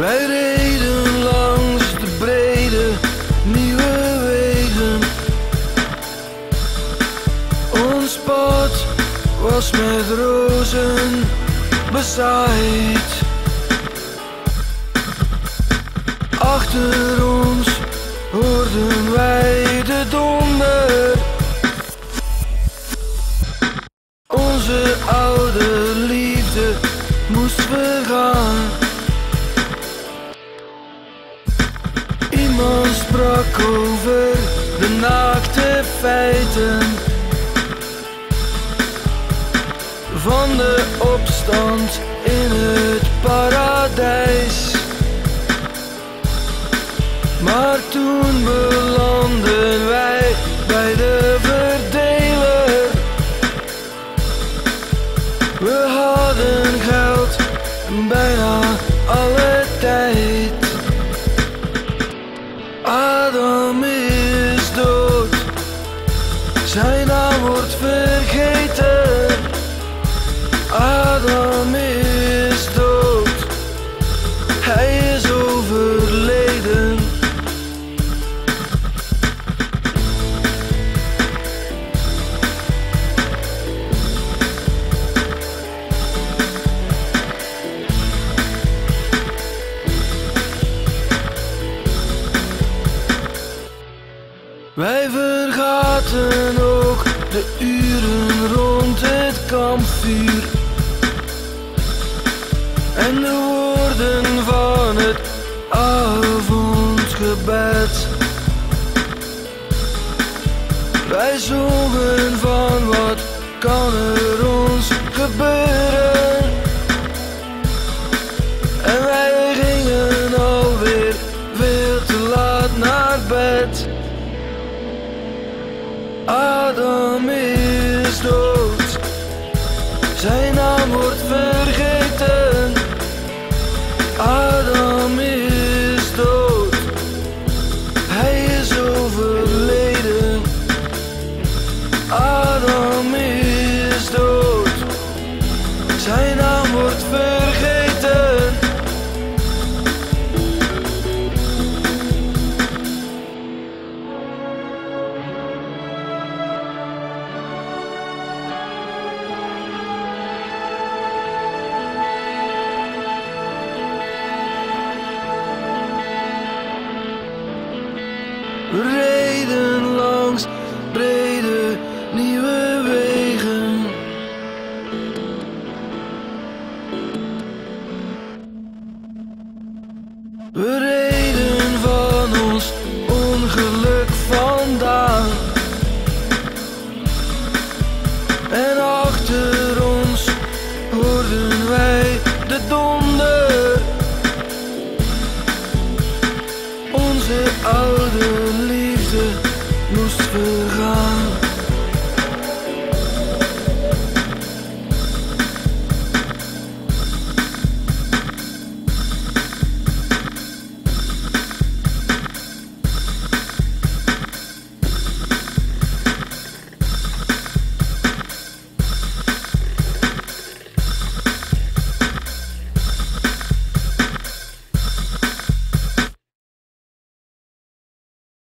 Wij reden langs de brede nieuwe wegen. Ons pad was met rozen bezaaid. Achter ons hoorden wij de donder. Onze oude liefde moest vergaan. Sprak over de naakte feiten van de opstand in het paradijs. Maar toen belanden wij bij de verdeler. We hadden geld bijna alle Adam is dood, zijn naam wordt vergeten. Wij vergaten ook de uren rond het kampvuur. En de woorden van het avondgebed. Wij zongen van wat kan er bed. Adam is dood. We reden langs brede nieuwe wegen. We reden van ons ongeluk vandaan. En achter ons horen wij de donder. Onze oude Lust für Rache.